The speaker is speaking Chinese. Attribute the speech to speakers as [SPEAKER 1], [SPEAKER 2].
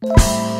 [SPEAKER 1] you